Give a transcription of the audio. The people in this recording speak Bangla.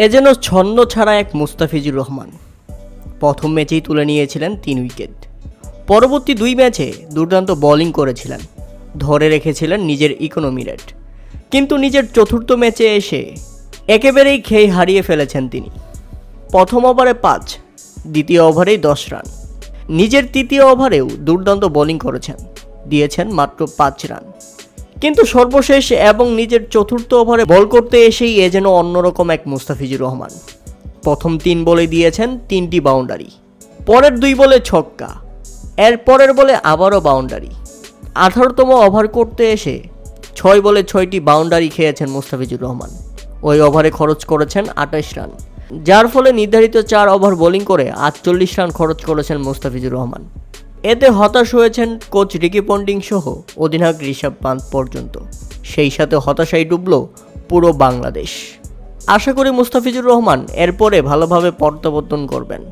এ যেন ছন্ন ছাড়া এক মুস্তাফিজুর রহমান। প্রথম ম্যাচেই তুলে নিয়েছিলেন তিন উইকেট। পরবর্তী দুই ম্যাচে দুর্দান্ত বোলিং করেছিলেন। ধরে রেখেছিলেন নিজের ইকোনমি রেট কিন্তু নিজের চতুর্থ ম্যাচে এসে একেবারেই খেয়ে হারিয়ে ফেলেছেন তিনি। প্রথম ওভারে পাঁচ, দ্বিতীয় ওভারেই দশ রান। নিজের তৃতীয় ওভারেও দুর্দান্ত বোলিং করেছেন। দিয়েছেন মাত্র পাঁচ রান। কিন্তু সর্বশেষ এবং নিজের চতুর্থ ওভারে বল করতে এসেই এ যেন অন্যরকম এক মুস্তাফিজুর রহমান। প্রথম তিন বলে দিয়েছেন তিনটি বাউন্ডারি, পরের দুই বলে ছক্কা, এর পরের বলে আবারও বাউন্ডারি। আঠারোতম ওভার করতে এসে ছয় বলে ছয়টি বাউন্ডারি খেয়েছেন মুস্তাফিজুর রহমান। ওই ওভারে খরচ করেছেন আঠাশ রান, যার ফলে নির্ধারিত চার ওভার বোলিং করে আটচল্লিশ রান খরচ করেছেন মুস্তাফিজুর রহমান। এতে হতাশ হয়েছেন কোচ রিকি পন্ডিং সহ অধিনায়ক ঋষভ পান্ত পর্যন্ত। সেই সাথে হতাশায় ডুবল পুরো বাংলাদেশ। আশা করি মুস্তাফিজুর রহমান এরপরে ভালোভাবে প্রত্যাবর্তন করবেন।